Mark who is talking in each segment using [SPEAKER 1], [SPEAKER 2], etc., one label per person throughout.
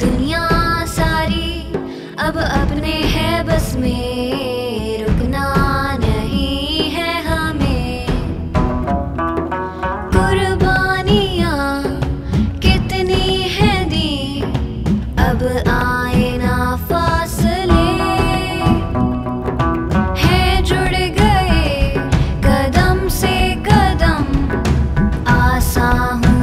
[SPEAKER 1] दुनिया सारी, अब अपने है बस में। रुकना नहीं है हमें। कुर्बानियाँ कितनी है दी, अब आए ना सा हूँ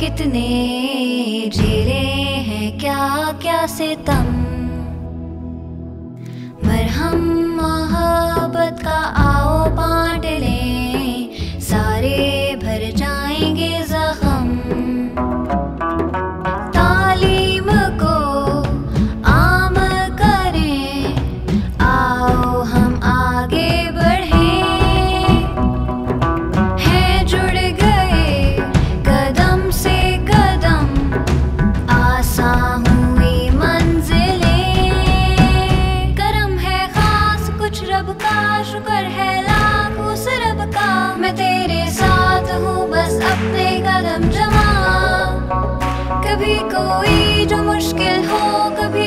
[SPEAKER 1] कितने झेले हैं क्या क्या से तम? मरहम मोहब्बत का कदम जमा। कभी कोई जो मुश्किल हो कभी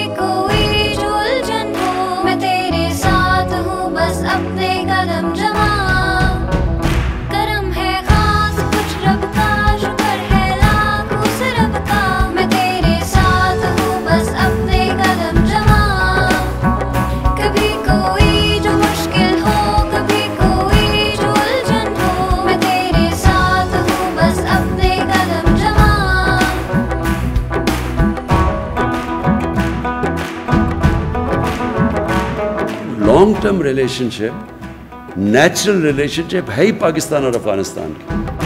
[SPEAKER 2] long term relationship natural relationship है ही पाकिस्तान और अफ़गानिस्तान की।